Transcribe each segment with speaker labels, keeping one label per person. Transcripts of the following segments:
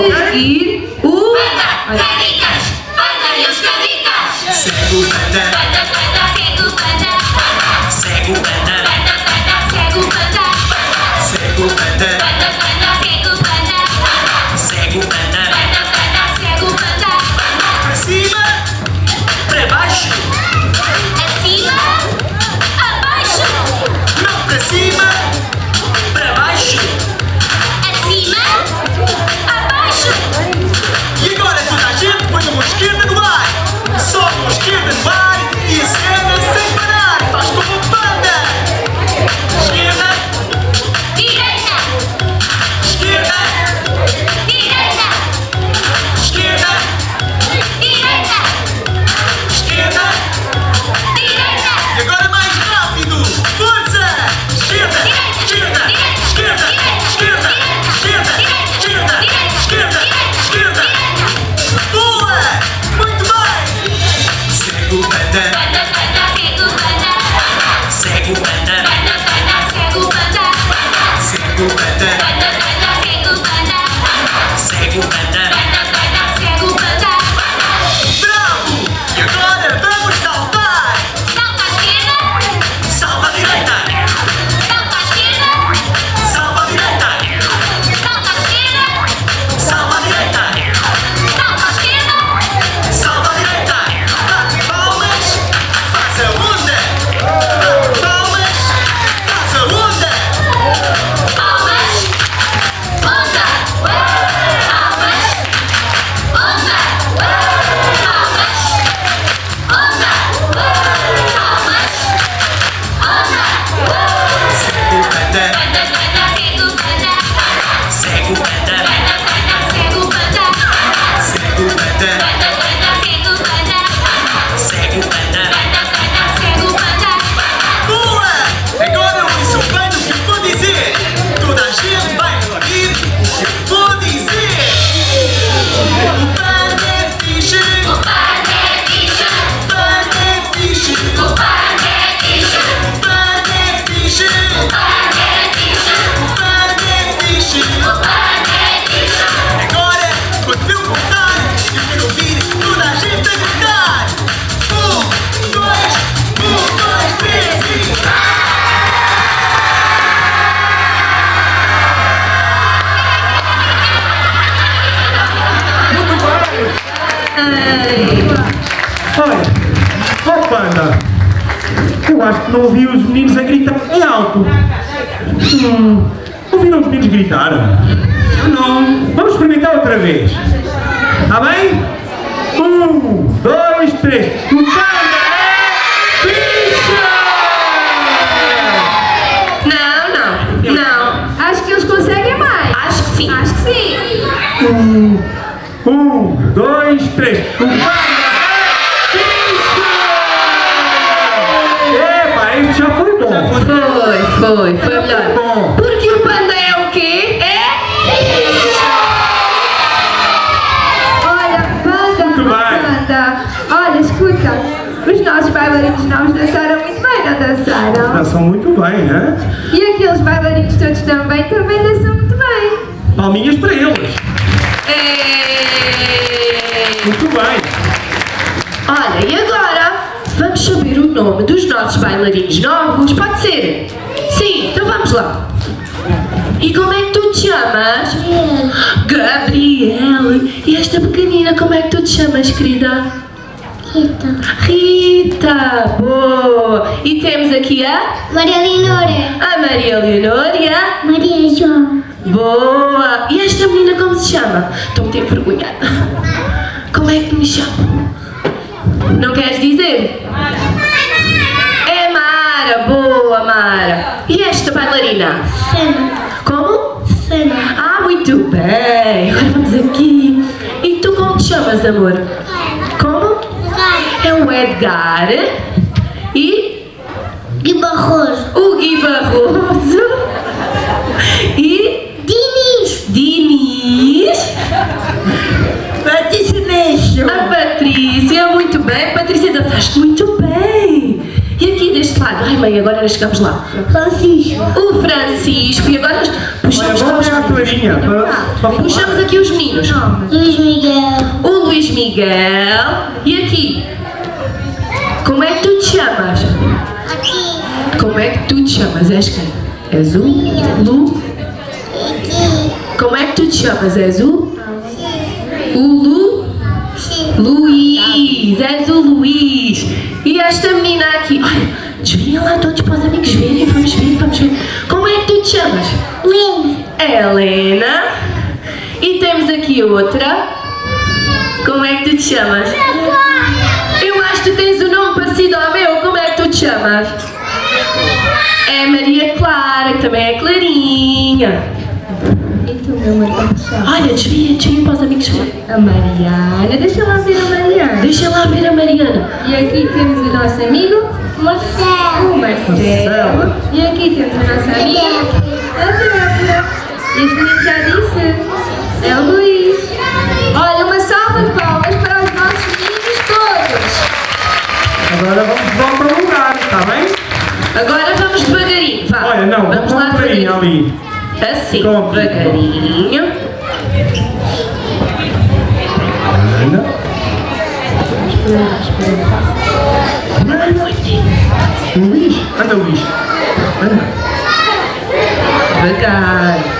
Speaker 1: seguir o...
Speaker 2: eu
Speaker 3: acho que não ouvi os meninos a gritar em alto. Hum, ouviram os meninos gritar? Não. Vamos experimentar outra vez. Está bem? Um, dois, três. O panda é ficha!
Speaker 1: Não, não, não. Acho que eles conseguem mais.
Speaker 4: Acho que sim.
Speaker 1: Acho que sim.
Speaker 3: Um, um, dois, três. O panda Foi,
Speaker 1: foi, melhor.
Speaker 3: Bom.
Speaker 1: Porque o panda é o quê? É.
Speaker 5: Olha, banda,
Speaker 3: Muito bem.
Speaker 5: banda. Olha, escuta. Os nossos bailarinos novos dançaram muito bem, não dançaram?
Speaker 3: Dançam muito bem, né?
Speaker 5: E aqueles bailarinos todos também, também dançam muito bem.
Speaker 3: Palminhas para eles.
Speaker 1: É...
Speaker 3: Muito bem.
Speaker 1: Olha, e agora vamos saber o nome dos nossos bailarinos novos? Pode ser? Sim, então vamos lá. E como é que tu te chamas? Gabriele. E esta pequenina, como é que tu te chamas, querida?
Speaker 6: Rita.
Speaker 1: Rita, boa! E temos aqui a,
Speaker 6: Maria Leonora.
Speaker 1: a Maria Leonor e a...
Speaker 6: Maria João.
Speaker 1: Boa! E esta menina como se chama? Estou muito envergonhada. Como é que me chamo? Não queres dizer? É Mara, boa Mara. E esta bailarina?
Speaker 6: Fena.
Speaker 1: Como?
Speaker 6: Fena.
Speaker 1: Ah, muito bem. Agora vamos aqui. E tu como te chamas, amor? Como? É o Edgar. E
Speaker 6: Gui Barroso.
Speaker 1: o Gui Barroso. E
Speaker 6: Diniz.
Speaker 1: Diniz.
Speaker 5: Patrícia Neixo.
Speaker 1: A Patrícia, muito bem. Patrícia, dançaste muito bem. E aqui deste lado. Ai, mãe, agora chegamos lá.
Speaker 6: Francisco.
Speaker 1: O Francisco. E agora
Speaker 3: Olha,
Speaker 1: puxamos lá
Speaker 3: vamos
Speaker 1: os
Speaker 3: pegar a
Speaker 1: meninos.
Speaker 3: Clarinha. para- para-
Speaker 1: Puxamos aqui os meninos.
Speaker 6: Luís Miguel.
Speaker 1: O Luís Miguel. E aqui? Como é que tu te chamas?
Speaker 6: Aqui.
Speaker 1: Como é que tu te chamas? És quem? És o Lu?
Speaker 6: Aqui.
Speaker 1: Como é que tu te chamas? És o? O Lu?
Speaker 6: Sim.
Speaker 1: Luís, és o Luís. E esta menina aqui, ai, desviem lá todos para os amigos verem, vamos ver, vamos ver. Como é que tu te chamas?
Speaker 6: Lindo.
Speaker 1: Helena. E temos aqui outra. Como é que tu te chamas? Eu acho que tu tens um nome parecido ao meu. Como é que tu te chamas? É Maria Clara, que também é Clarinha. Olha, desvia, desvia para os amigos.
Speaker 5: A Mariana. Deixa lá ver a Mariana.
Speaker 1: Deixa lá ver a Mariana.
Speaker 5: E aqui temos o nosso amigo,
Speaker 6: Marcelo.
Speaker 5: o Marcelo. E aqui temos o nosso amigo, a Débora. E este menino já disse, é o Luís. Olha, uma salva de palmas para os nossos meninos todos.
Speaker 3: Agora vamos para o lugar, está bem?
Speaker 1: Agora vamos devagarinho, vá.
Speaker 3: Olha, não,
Speaker 1: vamos lá
Speaker 3: a
Speaker 1: devagarinho.
Speaker 3: ali.
Speaker 1: Assim,
Speaker 3: Pronto.
Speaker 1: devagarinho.
Speaker 3: Anda. Luís, anda Luís. Anda.
Speaker 1: Devagar.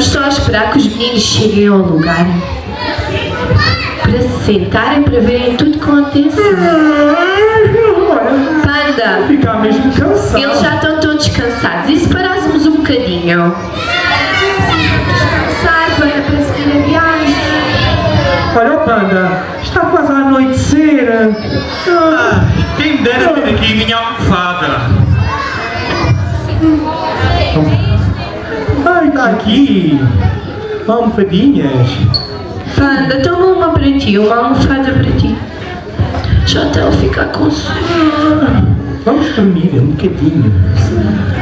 Speaker 1: Vamos só esperar que os meninos cheguem ao lugar. Para se sentarem para verem tudo com atenção. Panda.
Speaker 3: ficar mesmo cansado.
Speaker 1: Eles já estão todos cansados. E se parássemos um bocadinho?
Speaker 5: Sai para, para seguir a viagem.
Speaker 3: Olha, Panda, está quase a anoitecer.
Speaker 7: Ah, quem dera ter aqui a minha almofada.
Speaker 3: Está aqui. Almofadinhas.
Speaker 1: Panda, toma uma para ti, uma almofada para ti. Já estão a ficar com sono.
Speaker 3: Vamos dormir um bocadinho.
Speaker 2: Debaixo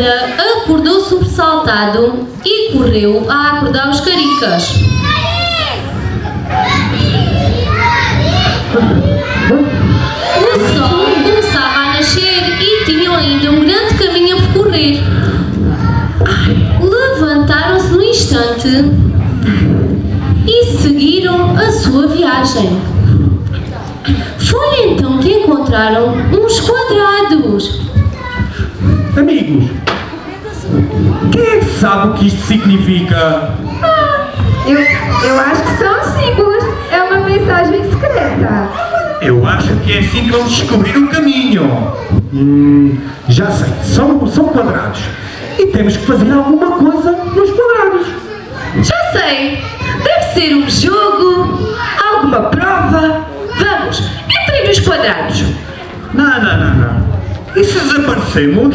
Speaker 8: guarda acordou sobressaltado e correu a acordar os caricas. O sol começava a nascer e tinham ainda um grande caminho a percorrer. Levantaram-se no instante e seguiram a sua viagem. Foi então que encontraram uns quadrados.
Speaker 6: Amigos, quem é sabe o que isto significa?
Speaker 5: Ah, eu, eu acho que são símbolos. É uma mensagem secreta.
Speaker 6: Eu acho que é assim que vamos descobrir o caminho. Hum, já sei. São, são quadrados. E temos que fazer alguma coisa nos quadrados.
Speaker 1: Já sei. Deve ser um jogo, alguma prova. Vamos, entrem nos quadrados.
Speaker 6: Não, não, não, não. E se desaparecemos?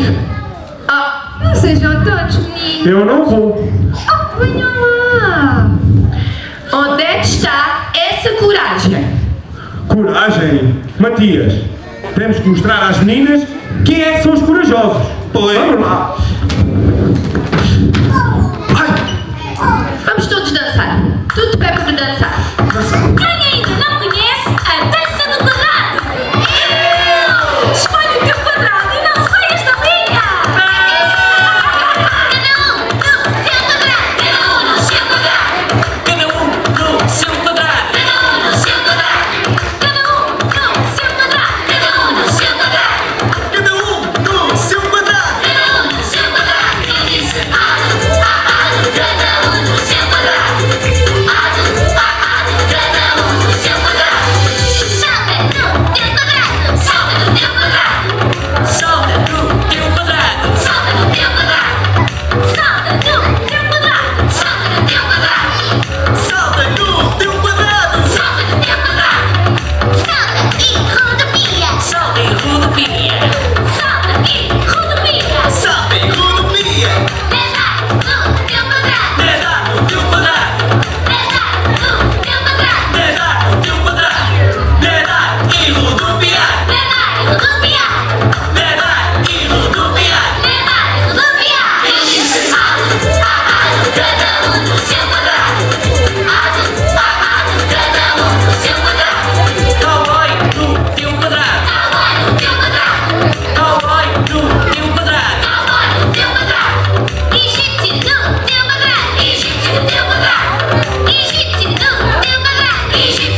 Speaker 5: Não sejam tontos,
Speaker 6: Eu não vou.
Speaker 5: Oh, venham lá.
Speaker 1: Onde é que está essa coragem?
Speaker 6: Coragem? Matias, temos que mostrar às meninas quem é que são os corajosos.
Speaker 7: Pois.
Speaker 6: Vamos lá. Ai.
Speaker 1: Vamos todos dançar. Tudo pé para dançar.
Speaker 6: Dançar.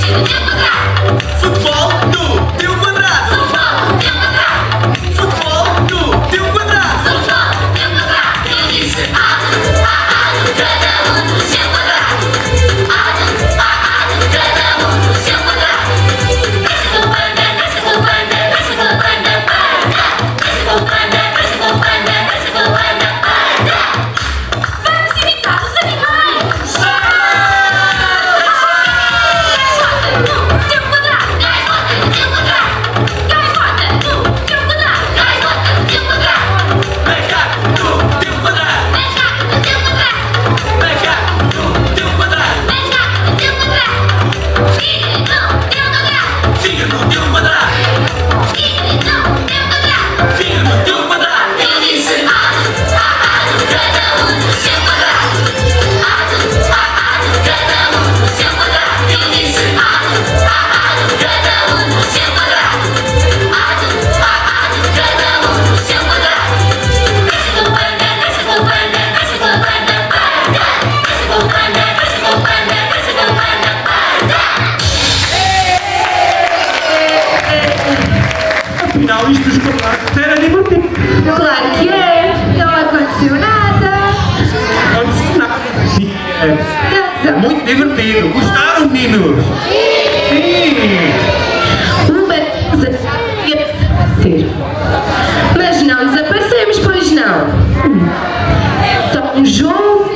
Speaker 6: Yeah. Gostaram, meninos? Sim!
Speaker 1: O Beleza ia desaparecer. Mas não desaparecemos, pois não. São João.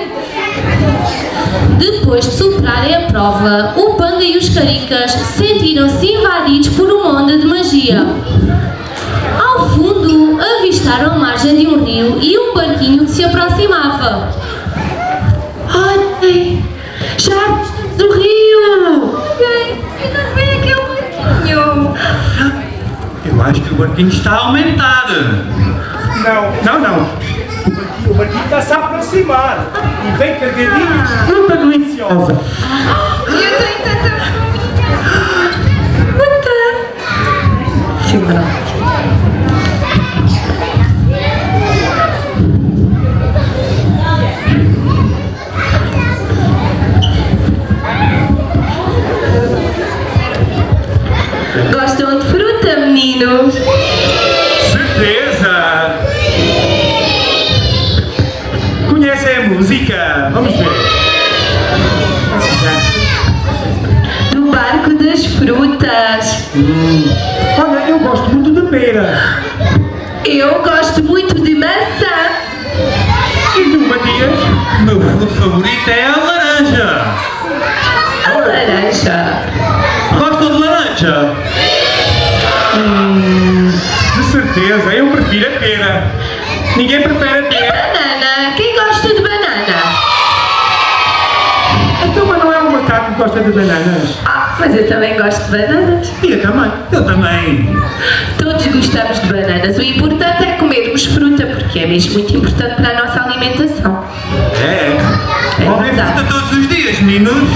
Speaker 8: Depois de superarem a prova, o Panga e os Caricas sentiram-se invadidos por uma onda de magia. Ao fundo, avistaram a margem de um rio e um barquinho que se aproximava.
Speaker 1: Olhem, já Sorriam! Ok, ainda
Speaker 5: bem que é o banquinho.
Speaker 6: Eu acho que o banquinho está a aumentar. Não, não, não.
Speaker 3: O banquinho, está a está-se aproximar. E vem carregadinho.
Speaker 6: Fruta deliciosa.
Speaker 5: Eu
Speaker 3: gosto muito de
Speaker 1: maçã.
Speaker 3: E tu, Matias? Meu fruto favorito é a laranja.
Speaker 1: A laranja.
Speaker 3: Gosta de laranja? Hum, de certeza, eu prefiro a pera. Ninguém prefere a
Speaker 1: E
Speaker 3: pera.
Speaker 1: banana? Quem gosta de banana?
Speaker 3: Então, mas não é um macaco que gosta de bananas?
Speaker 1: Ah, mas eu também gosto de bananas.
Speaker 3: E eu também. Eu também.
Speaker 1: Todos gostamos de bananas. O importante é comermos fruta, porque é mesmo muito importante para a nossa alimentação.
Speaker 3: É.
Speaker 1: É
Speaker 3: Comem fruta todos os dias, meninos.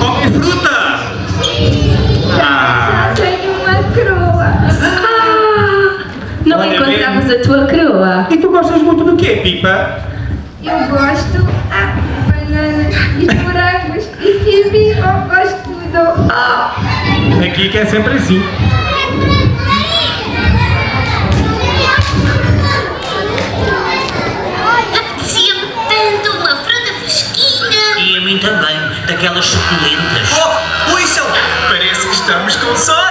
Speaker 3: Comem fruta. Ah,
Speaker 5: Tenho uma croa.
Speaker 1: Ah, não
Speaker 3: Olha
Speaker 1: encontramos a tua coroa.
Speaker 3: e tu gostas muito do quê, Pipa?
Speaker 5: Eu gosto ah, bananas e morangos e kiwi. Eu gosto tudo.
Speaker 1: Ah,
Speaker 3: Aqui que é sempre assim.
Speaker 6: Apetecia-me tanto uma fruta fresquinha.
Speaker 9: E a mim também, daquelas suculentas.
Speaker 2: Oh, ouçam! Parece que estamos com sorte!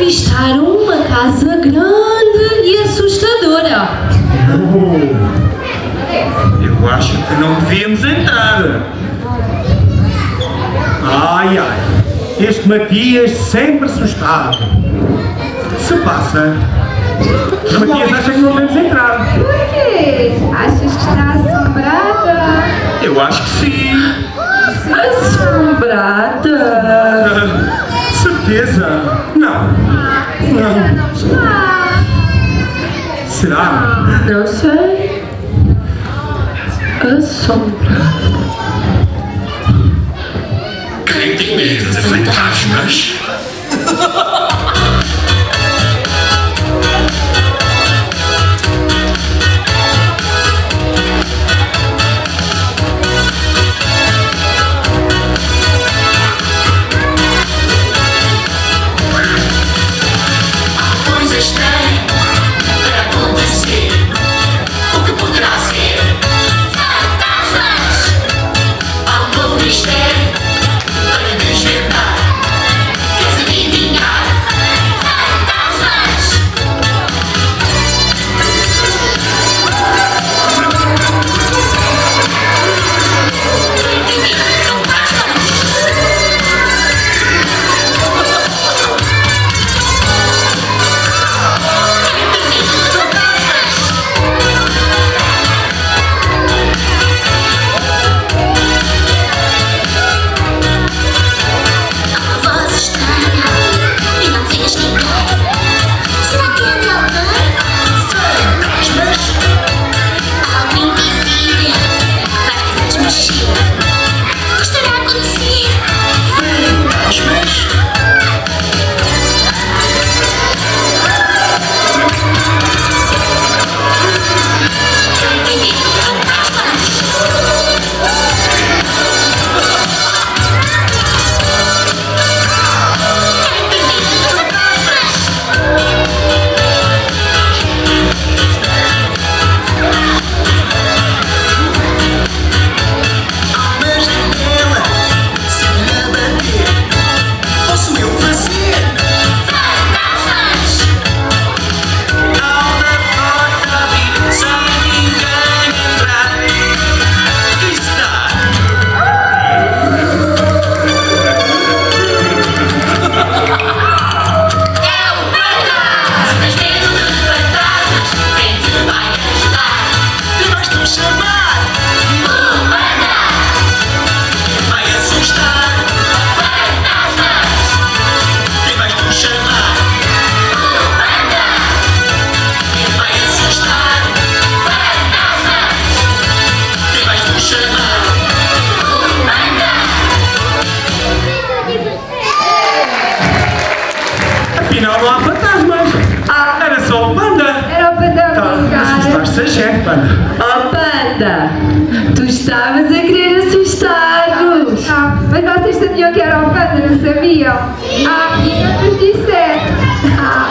Speaker 8: Avistaram uma casa grande e assustadora.
Speaker 3: Oh, eu acho que não devíamos entrar. Ai, ai. Este Matias sempre assustado. Se passa. O Matias acha que não devemos entrar.
Speaker 5: Por quê? Achas que está assombrada?
Speaker 3: Eu acho que sim.
Speaker 1: Assombrada.
Speaker 3: Certeza. Não. Não. Será?
Speaker 1: Não sei. Assombrada.
Speaker 6: Quem tem medo de fantasmas?
Speaker 5: Sabiam que era o panda, não sabiam? Ah, e nos disseram. Ah,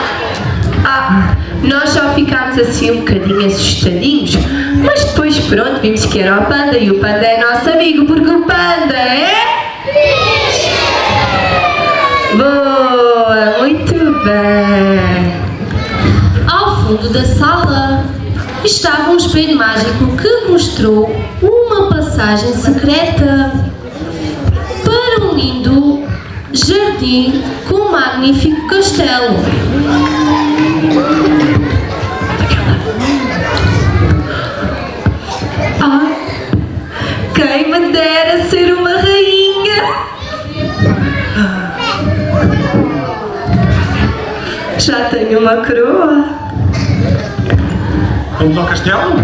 Speaker 1: Ah, nós só ficámos assim um bocadinho assustadinhos, mas depois pronto, vimos que era o Panda e o Panda é nosso amigo, porque o Panda é... Boa, muito bem.
Speaker 8: Ao fundo da sala estava um espelho mágico que mostrou uma passagem secreta jardim com um magnífico castelo.
Speaker 1: Ah, quem me dera ser uma rainha. Já tenho uma coroa.
Speaker 3: Vamos ao castelo?